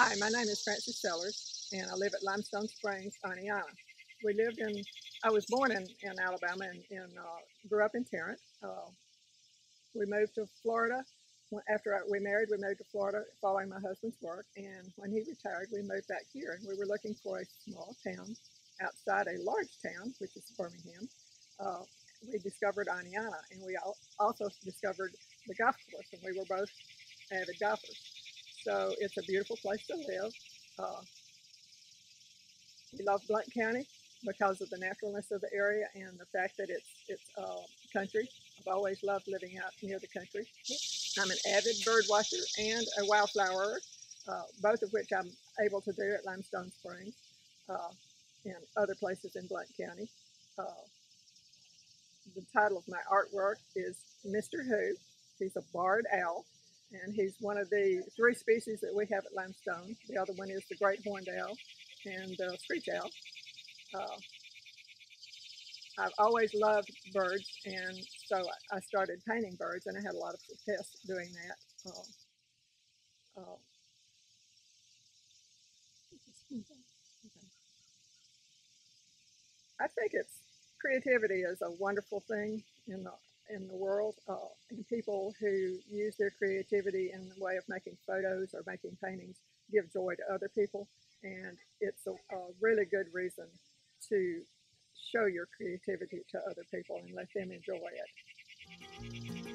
Hi, my name is Frances Sellers, and I live at Limestone Springs, Oneonta. We lived in, I was born in, in Alabama and, and uh, grew up in Tarrant. Uh, we moved to Florida. After we married, we moved to Florida following my husband's work. And when he retired, we moved back here. And we were looking for a small town outside a large town, which is Birmingham. Uh, we discovered Oneonta, and we also discovered the golf course, and we were both avid golfers. So it's a beautiful place to live. Uh, we love Blount County because of the naturalness of the area and the fact that it's it's uh, country. I've always loved living out near the country. I'm an avid bird watcher and a wildflower, uh, both of which I'm able to do at Limestone Springs uh, and other places in Blount County. Uh, the title of my artwork is Mr. Who. He's a barred owl and he's one of the three species that we have at Limestone. The other one is the great horned owl and the screech owl. Uh, I've always loved birds, and so I started painting birds, and I had a lot of success doing that. Uh, uh, I think it's creativity is a wonderful thing in the in the world, uh, and people who use their creativity in the way of making photos or making paintings give joy to other people. And it's a, a really good reason to show your creativity to other people and let them enjoy it.